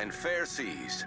and fair seas.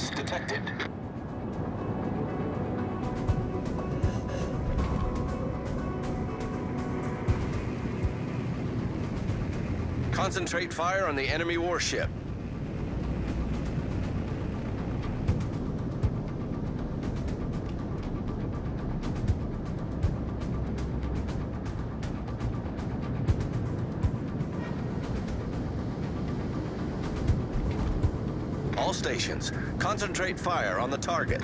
Force detected. Concentrate fire on the enemy warship. Stations, concentrate fire on the target.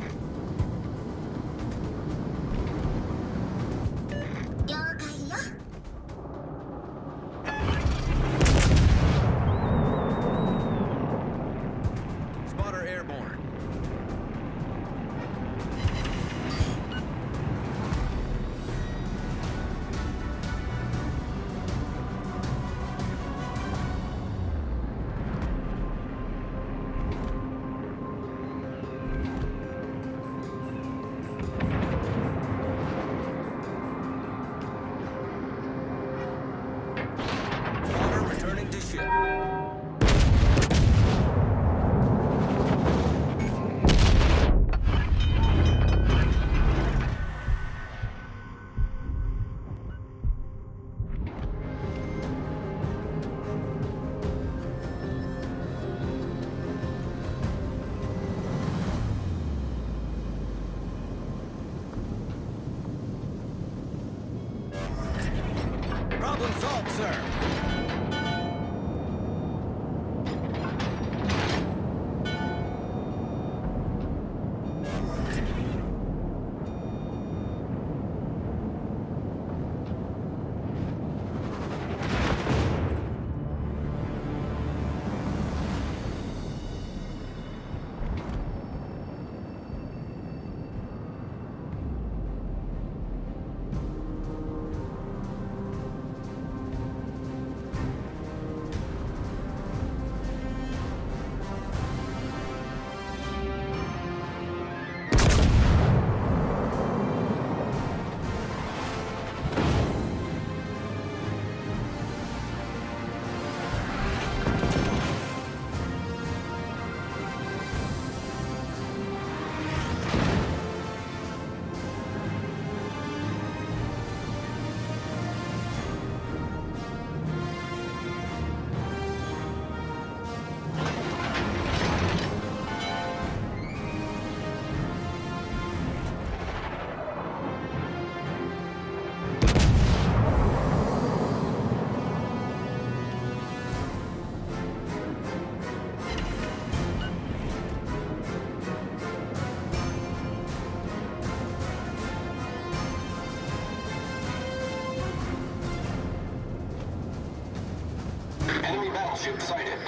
Ship sighted.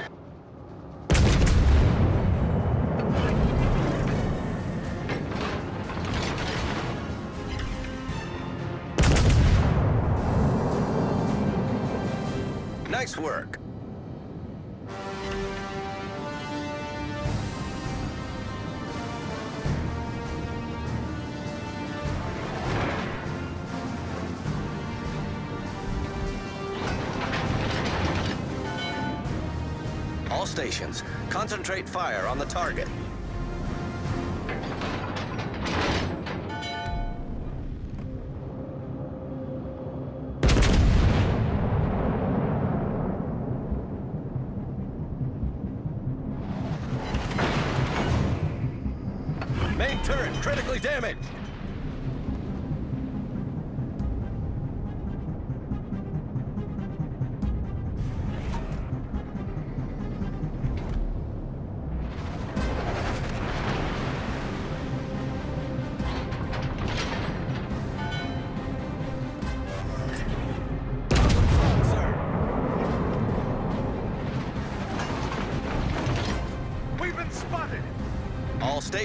Nice work. Stations, concentrate fire on the target.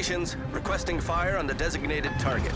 Stations requesting fire on the designated target.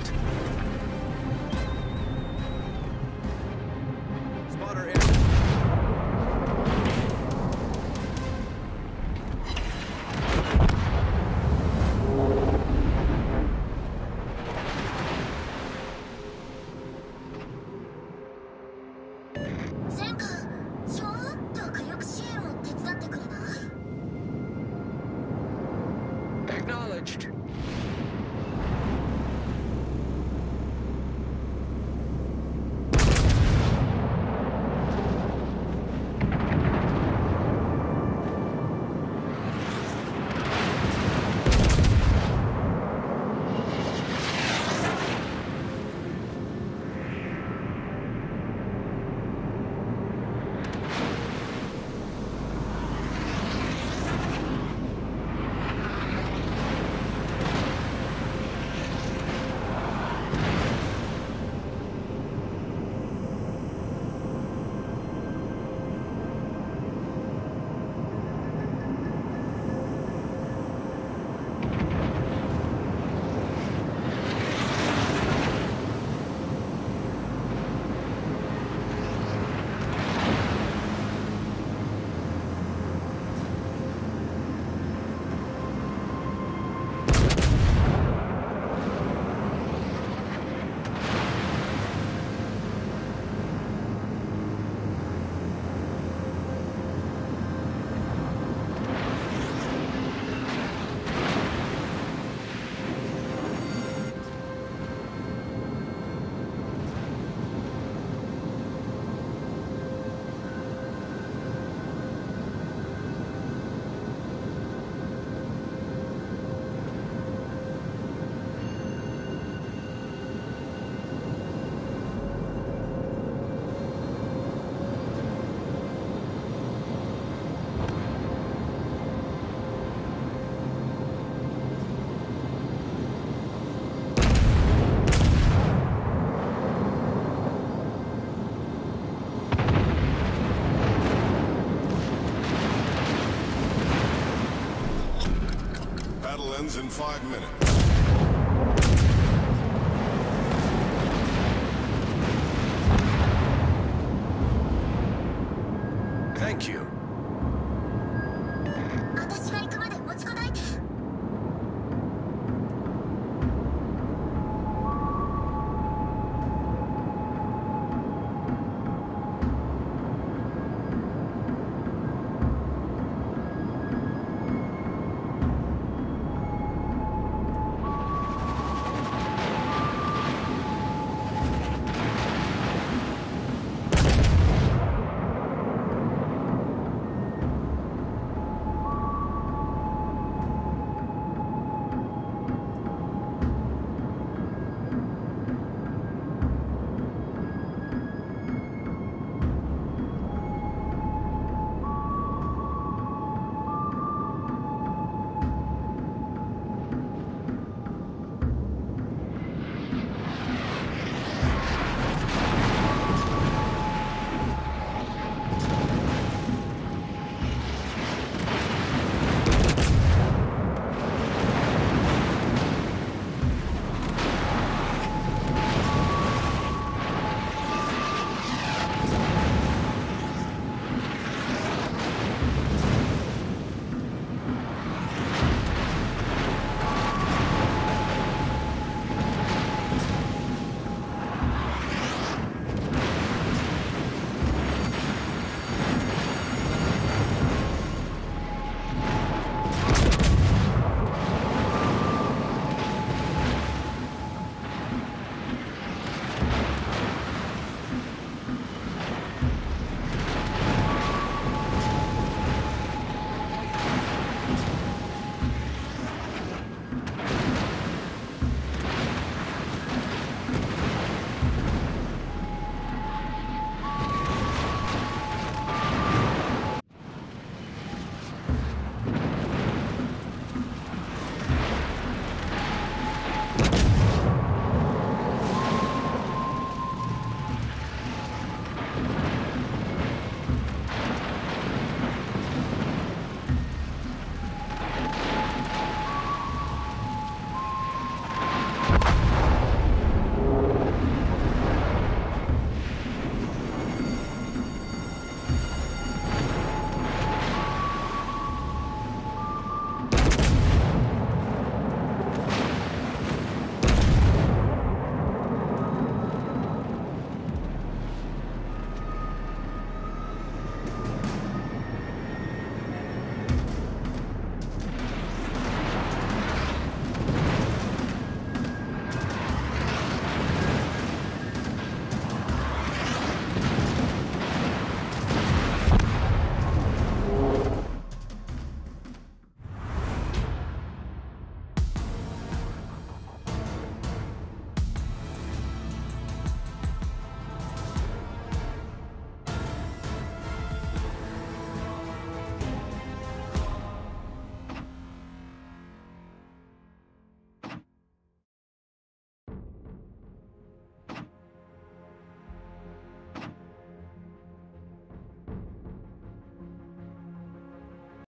In five minutes.